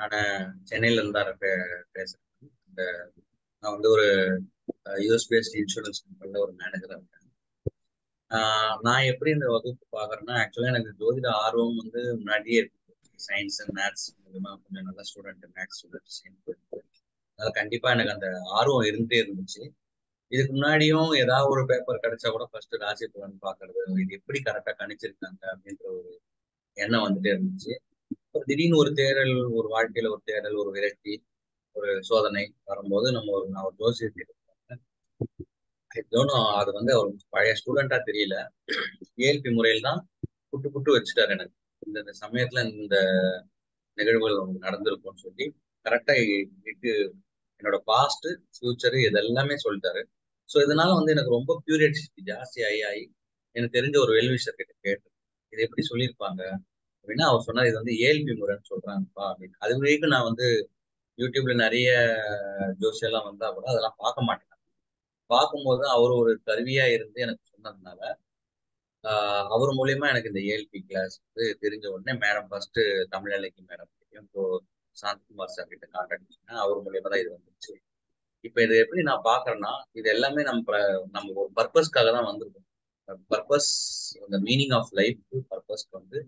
நான் சென்னையில இருந்தா பேசுறேன் இந்த நான் வந்து ஒரு யூஎஸ் பேஸ்ட் இன்சூரன்ஸ் கம்பெனில ஒரு மேனேஜரா இருக்கேன். நான் எப்படி இந்த வகுப்பு பாக்குறேன்னா ஆக்சுவலா எனக்கு ஜோதிட ஆர்வம் வந்து முன்னாடியே இருக்கு. சயின்ஸ் அண்ட் மேத்ஸ் மூலமா கொஞ்சம் நல்ல ஸ்டூடெண்ட் மேத்ஸ் ஸ்டூடெண்ட் அதனால கண்டிப்பா எனக்கு அந்த ஆர்வம் இருந்துட்டே இருந்துச்சு. இதுக்கு முன்னாடியும் ஏதாவது ஒரு பேப்பர் கிடைச்சா கூட ஃபர்ஸ்ட் ராசி பலன் பாக்குறது இது எப்படி கரெக்டா கணிச்சிருக்காங்க அப்படின்ற ஒரு எண்ணம் வந்துட்டே இருந்துச்சு. அப்புறம் திடீர்னு ஒரு தேடல் ஒரு வாழ்க்கையில ஒரு தேடல் ஒரு விரக்தி ஒரு சோதனை வரும்போது நம்ம ஒரு நான் ஒரு ஜோசியர் தோணும் அது வந்து அவர் பழைய ஸ்டூடெண்டா தெரியல. ஏஎல்பி முறையில் தான் புட்டு புட்டு வச்சுட்டாரு எனக்கு. இந்த இந்த சமயத்துல இந்த நிகழ்வுகள் நடந்திருக்கும்னு சொல்லி கரெக்டா இட்டு என்னோட பாஸ்ட் ஃபியூச்சரு இதெல்லாமே சொல்லிட்டாரு. ஸோ இதனால வந்து எனக்கு ரொம்ப கியூரியாசிட்டி ஜாஸ்தி ஆகி ஆகி எனக்கு தெரிஞ்ச ஒரு வெல்விஷர் கிட்ட கேட்டு இது எப்படி சொல்லியிருப்பாங்க? அப்படின்னா அவர் சொன்னார் இது வந்து ஏல்பி முறைன்னு சொல்றாங்கப்பா அப்படின்னு. அது வரைக்கும் நான் வந்து யூடியூப்ல நிறைய ஜோசியெல்லாம் வந்தா கூட அதெல்லாம் பார்க்க மாட்டேன். பார்க்கும்போது அவர் ஒரு கருவியா இருந்து எனக்கு சொன்னதுனால அவர் மூலியமா எனக்கு இந்த ஏஎல்பி கிளாஸ் வந்து தெரிஞ்ச உடனே மேடம் ஃபர்ஸ்ட் தமிழ் இலக்கிய மேடம் இப்போ சாந்தகுமார் சார் கிட்ட கான்டாக்ட் பண்ணேன். அவர் மூலியமா தான் இது வந்துச்சு. இப்போ இது எப்படி நான் பாக்குறேன்னா இது எல்லாமே நம்ம நம்ம ஒரு பர்பஸ்க்காக தான் வந்திருக்கோம். பர்பஸ் அந்த மீனிங் ஆஃப் லைஃப் பர்பஸ்க்கு வந்து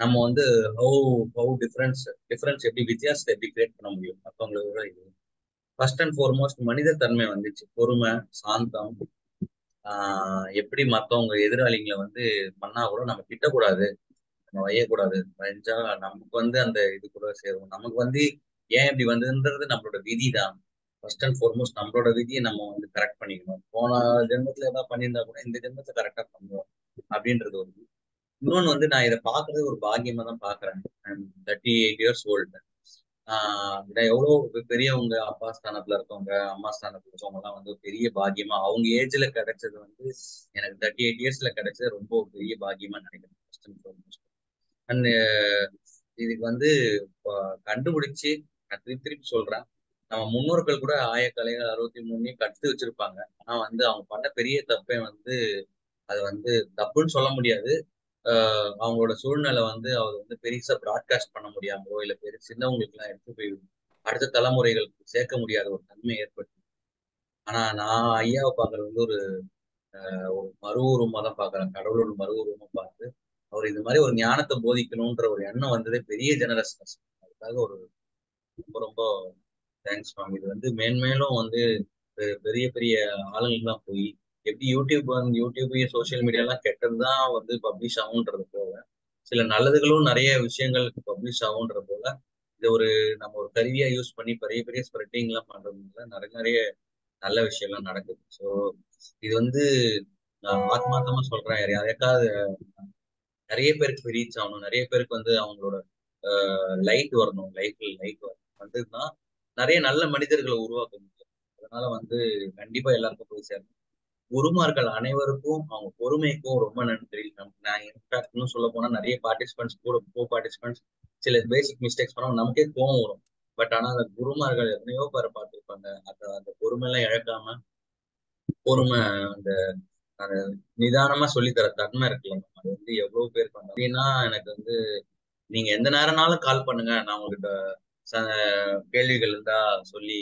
நம்ம வந்து ஹவு ஹவு டிஃபரன்ஸ் டிஃபரன்ஸ் எப்படி வித்தியாசத்தை எப்படி கிரியேட் பண்ண முடியும்? மற்றவங்களோட இது. ஃபர்ஸ்ட் அண்ட் ஃபார்மோஸ்ட் மனித தன்மை வந்துச்சு. பொறுமை சாந்தம் ஆஹ் எப்படி மற்றவங்க எதிராளிங்களை வந்து பண்ணா கூட நம்ம திட்டக்கூடாது. நம்ம வையக்கூடாது. வச்சா நமக்கு வந்து அந்த இது கூட சேரும். நமக்கு வந்து ஏன் இப்படி வந்ததுன்றது நம்மளோட விதி தான் ஃபர்ஸ்ட் அண்ட் ஃபார்மோஸ்ட் நம்மளோட விதியை நம்ம வந்து கரெக்ட் பண்ணிக்கணும். போன ஜென்மத்துல ஏதாவது பண்ணியிருந்தா கூட இந்த ஜென்மத்தை கரெக்டா பண்ணுவோம். அப்படின்றது ஒரு இன்னொன்னு வந்து நான் இதை பாக்குறது ஒரு பாக்கியமா தான் பாக்குறேன் தேர்ட்டி எயிட் இயர்ஸ் ஓல்டு ஆஹ் எவ்வளோ பெரியவங்க அப்பா ஸ்தானத்துல இருக்கவங்க அம்மா ஸ்தானத்துல இருக்கவங்க எல்லாம் வந்து பெரிய பாக்கியமா அவங்க ஏஜ்ல கிடைச்சது வந்து எனக்கு தேர்ட்டி எயிட் இயர்ஸ்ல கிடைச்சது ரொம்ப பெரிய பாக்கியமா நினைக்கிறேன். அண்ட் இதுக்கு வந்து கண்டுபிடிச்சு நான் திருப்பி திருப்பி சொல்றேன். நம்ம முன்னோர்கள் கூட ஆயக்கலைகள் அறுபத்தி மூணுலையும் கற்று வச்சிருப்பாங்க. ஆனா வந்து அவங்க பண்ண பெரிய தப்பே வந்து அது வந்து தப்புன்னு சொல்ல முடியாது. அவங்களோட சூழ்நிலை வந்து அவர் வந்து பெருசா ப்ராட்காஸ்ட் பண்ண முடியாமலோ இல்ல பெரிய சின்னவங்களுக்கு எல்லாம் எடுத்து போய் அடுத்த தலைமுறைகளுக்கு சேர்க்க முடியாத ஒரு தன்மை ஏற்பட்டு ஆனா நான் ஐயாவை பாக்குறது வந்து ஒரு ஒரு மறு உருவமா தான் பாக்குறேன் கடவுளோட மறு உருவமா பார்த்து அவர் இது மாதிரி ஒரு ஞானத்தை போதிக்கணும்ன்ற ஒரு எண்ணம் வந்ததே பெரிய ஜெனரஸ்னஸ் அதுக்காக ஒரு ரொம்ப ரொம்ப தேங்க்ஸ் மேம் இது வந்து மேன்மேலும் வந்து பெரிய பெரிய ஆளுங்கள்லாம் போய் எப்படி யூடியூப் வந்து யூடியூப் சோசியல் மீடியாலாம் கெட்டதுதான் வந்து பப்ளிஷ் ஆகுன்றது போல. சில நல்லதுகளும் நிறைய விஷயங்கள் பப்ளிஷ் ஆகுன்ற போல. இதை ஒரு நம்ம ஒரு கருவியா யூஸ் பண்ணி பெரிய பெரிய ஸ்ப்ரெட்டிங் எல்லாம் பண்றதுனால நிறைய நிறைய நல்ல விஷயம்லாம் நடக்குது. ஸோ இது வந்து நான் ஆத்மார்த்தமா சொல்றேன் யாரையாவது நிறைய பேருக்கு ரீச் ஆகணும். நிறைய பேருக்கு வந்து அவங்களோட லைட் வரணும். லைஃப்ல லைட் வரணும். வந்ததுன்னா நிறைய நல்ல மனிதர்களை உருவாக்க முடியும். அதனால வந்து கண்டிப்பா எல்லாருக்கும் போய் சேரணும். குருமார்கள் அனைவருக்கும் அவங்க பொறுமைக்கும் ரொம்ப நன்றி. நான் இன்ஃபேக்ட் இன்னும் சொல்ல போனா நிறைய பார்ட்டிசிபென்ட்ஸ் கூட கோ பார்ட்டிசிபென்ட்ஸ் சில பேசிக் மிஸ்டேக்ஸ் பண்ணா நமக்கே கோவம் வரும். பட் ஆனா அந்த குருமார்கள் எத்தனையோ பேர் பார்த்துருப்பாங்க. அந்த அந்த பொறுமை எல்லாம் இழக்காம பொறுமை அந்த அந்த நிதானமா சொல்லித்தர தன்மை இருக்குல்ல. அது வந்து எவ்வளவு பேர் பண்ண அப்படின்னா எனக்கு வந்து நீங்க எந்த நேரம்னாலும் கால் பண்ணுங்க. நான் உங்ககிட்ட கேள்விகள் இருந்தா சொல்லி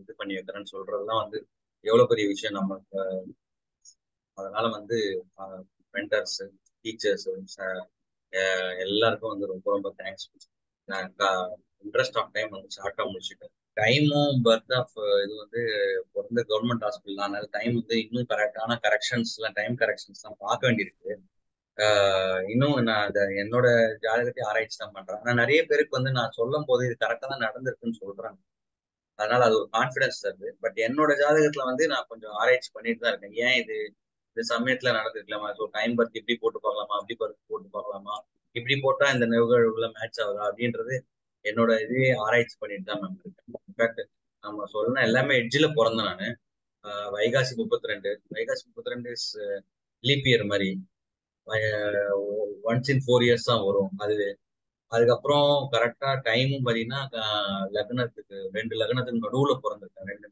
இது பண்ணி வைக்கிறேன்னு சொல்றதுலாம் வந்து எவ்வளவு பெரிய விஷயம் நம்ம அதனால வந்து மென்டர்ஸ் டீச்சர்ஸ் எல்லாருக்கும் வந்து ரொம்ப ரொம்ப தேங்க்ஸ் இன்ட்ரெஸ்ட் ஆஃப் டைம் வந்து ஷார்ட்டாக முடிச்சுட்டேன். டைமும் பர்த் ஆஃப் இது வந்து பிறந்த கவர்மெண்ட் ஹாஸ்பிட்டல் அதனால டைம் வந்து இன்னும் கரெக்டான கரெக்ஷன்ஸ்லாம் டைம் கரெக்ஷன்ஸ் தான் பார்க்க வேண்டியிருக்கு. இன்னும் நான் அதை என்னோட ஜாதகத்தை ஆராய்ச்சி தான் பண்றேன். ஆனால் நிறைய பேருக்கு வந்து நான் சொல்லும் போது இது கரெக்டாக தான் நடந்திருக்குன்னு சொல்றாங்க. அதனால அது ஒரு கான்ஃபிடன்ஸ் தருது. பட் என்னோட ஜாதகத்துல வந்து நான் கொஞ்சம் ஆராய்ச்சி பண்ணிட்டு தான் இருக்கேன். ஏன் இது இந்த சமயத்துல நடந்திருக்கலாமா? ஸோ டைம் பர்த் இப்படி போட்டு பார்க்கலாமா? அப்படி பர்த் போட்டு பார்க்கலாமா? இப்படி போட்டா இந்த நிகழ்வுல மேட்ச் ஆகுதா? அப்படின்றது என்னோட இதே ஆராய்ச்சி பண்ணிட்டு தான் மேம் இருக்கேன். இன்ஃபேக்ட் நம்ம சொல்லணும் எல்லாமே எட்ஜில் பிறந்தேன் நான். வைகாசி முப்பத்தி ரெண்டு வைகாசி முப்பத்தி ரெண்டு இஸ் லீப் இயர் மாதிரி. ஒன்ஸ் இன் ஃபோர் இயர்ஸ் தான் வரும். அது அதுக்கப்புறம் கரெக்டா டைமும் பாத்தீங்கன்னா லக்னத்துக்கு ரெண்டு லக்னத்துக்கு நடுவுல பிறந்திருக்கேன் ரெண்டு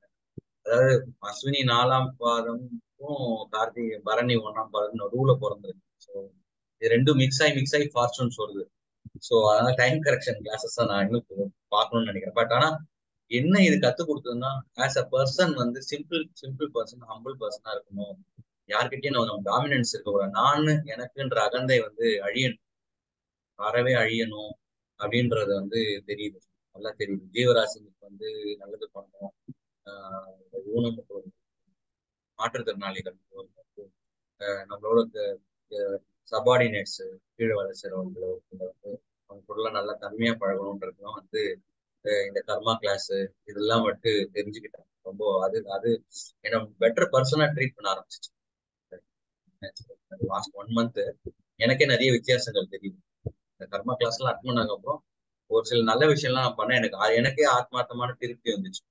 அதாவது அஸ்வினி நாலாம் பாதம் பாதமும் கார்த்திகை பரணி ஒன்னாம் பாதம் நடுவுல பிறந்திருக்கு. ஸோ இது ரெண்டும் மிக்ஸ் ஆகி மிக்ஸ் ஆகி ஃபார்ச்சூன்ஸ் வருது ஸோ அதனால டைம் கரெக்ஷன் கிளாஸஸ் தான் நான் இன்னும் பார்க்கணும்னு நினைக்கிறேன். பட் ஆனால் என்ன இது கத்து கொடுத்ததுன்னா ஆஸ் அ பர்சன் வந்து சிம்பிள் சிம்பிள் பர்சன் ஹம்பிள் பர்சனா இருக்கணும். யார்கிட்டயும் நம்ம டாமினன்ஸ் இருக்கக்கூடாது நான் எனக்குன்ற அகந்தை வந்து அழியணும். அறவே அழியணும் அப்படின்றது வந்து தெரியுது. நல்லா தெரியுது. ஜீவராசிங்களுக்கு வந்து நல்லது பண்ணணும். ஆஹ் மாற்றுத்திறனாளிகள் நம்மளோட சபார்டினேட்ஸ் கீழே வளர்ச்சி வந்து அவங்க கூட நல்லா தன்மையா பழகணுன்றதுலாம் வந்து இந்த கர்மா கிளாஸ் இதெல்லாம் மட்டும் தெரிஞ்சுக்கிட்டேன் ரொம்ப அது அது என்ன பெட்டர் பர்சனா ட்ரீட் பண்ண ஆரம்பிச்சிச்சு. லாஸ்ட் ஒன் மந்த் எனக்கே நிறைய வித்தியாசங்கள் தெரியுது. இந்த கர்மா கிளாஸ் எல்லாம் அட்டன் பண்ணதுக்கு அப்புறம் ஒரு சில நல்ல விஷயம்லாம் நான் பண்ணேன். எனக்கு எனக்கே ஆத்மார்த்தமான திருப்தி வந்துச்சு.